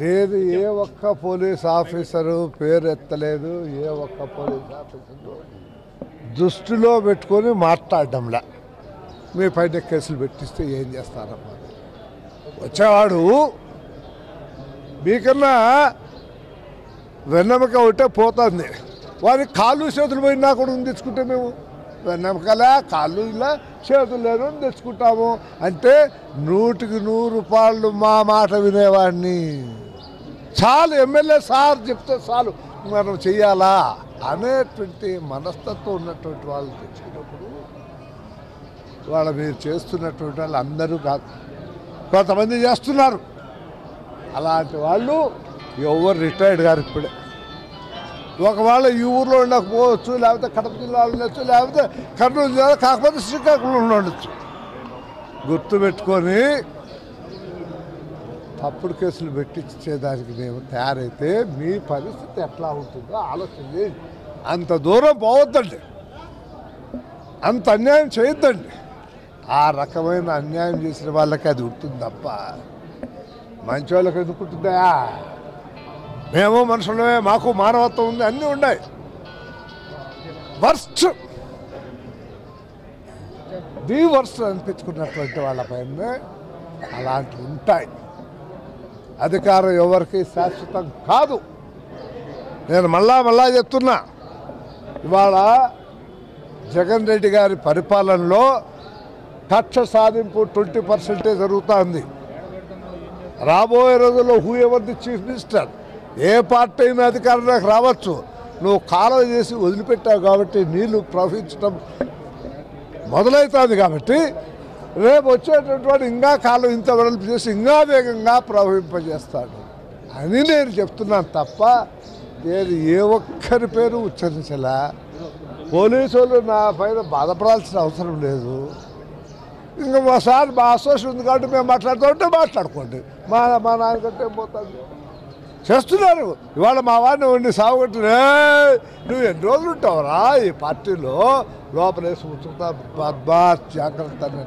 లేదు ఏ ఒక్క police officer పేరు ఎత్తలేదు. ఏ ఒక్క పోలీస్ ఆఫీసరు దృష్టిలో పెట్టుకొని మాట్లాడడంలా. మీ పైన కేసులు పెట్టిస్తే ఏం చేస్తారమ్మా? వచ్చేవాడు మీకన్నా వెన్నమక ఒకటే పోతుంది. వారికి కాళ్ళు చేతులు పోయినా కూడా తెచ్చుకుంటే మేము వెన్నెముకలే కాళ్ళు ఇలా చేతులను తెచ్చుకుంటాము. అంటే నూటికి నూరు రూపాయలు మా మాట వినేవాడిని చాలు ఎమ్మెల్యే సార్ చెప్తే చాలు. మనం చెయ్యాలా? అనేటువంటి మనస్తత్వం ఉన్నటువంటి వాళ్ళు తెచ్చుకున్నప్పుడు వాళ్ళ మీరు చేస్తున్నటువంటి వాళ్ళు అందరూ కాదు. కొంతమంది చేస్తున్నారు. అలాంటి వాళ్ళు ఎవరు రిటైర్డ్ గారు ఇప్పుడే. ఒకవేళ ఈ ఊర్లో ఉండకపోవచ్చు లేకపోతే కడప జిల్లాలో ఉండొచ్చు లేకపోతే కర్నూలు జిల్లా కాకపోతే శ్రీకాకుళంలో ఉండొచ్చు. గుర్తుపెట్టుకొని తప్పుడు కేసులు పెట్టించేదానికి మేము తయారైతే మీ పరిస్థితి ఎట్లా ఉంటుందో ఆలోచన చేయండి. అంత దూరం పోవద్దండి. అంత అన్యాయం చేయొద్దండి. ఆ రకమైన అన్యాయం చేసిన వాళ్ళకి అది ఉంటుంది తప్ప మంచి వాళ్ళకి ఎందుకుంటుందా మేము మనుషులమే మాకు మానవత్వం ఉంది అన్నీ ఉన్నాయి. వర్స్ట్ ది వర్స్ట్ అనిపించుకున్నటువంటి వాళ్ళపైన అలాంటివి ఉంటాయి. అధికారం ఎవరికి శాశ్వతం కాదు. నేను మళ్ళా మళ్ళా చెప్తున్నా ఇవాళ జగన్ రెడ్డి గారి పరిపాలనలో కక్ష సాధింపు ట్వంటీ పర్సెంటే జరుగుతుంది. రాబోయే రోజుల్లో who ever the chief minister ఏ పార్టీ అయినా అధికారంలోకి రావచ్చు. నువ్వు కాలువ చేసి వదిలిపెట్టావు కాబట్టి నీళ్ళు ప్రవహించడం మొదలవుతుంది కాబట్టి రేపు వచ్చేటటువంటి ఇంకా కాలం ఇంత వెడల్పు చేసి ఇంకా వేగంగా ప్రవహింపజేస్తాడు అని నేను చెప్తున్నాను తప్ప నేను ఏ ఒక్కరి పేరు ఉచ్చరించలా. పోలీసు వాళ్ళు నా పైన బాధపడాల్సిన అవసరం లేదు. ఇంకా మా సార్ మా అసోసియేషన్ ఉంది కాబట్టి మేము మాట్లాడుతూ ఉంటే మాట్లాడుకోండి. మా మా నాయనకంటే పోతాను చేస్తున్నారు. ఇవాళ మా వాడిని ఉండి సాగుకొట్టి నువ్వు ఎన్ని రోజులు ఉంటావురా ఈ పార్టీలో? లోపలేసి ఉంచుతా జాగ్రత్త.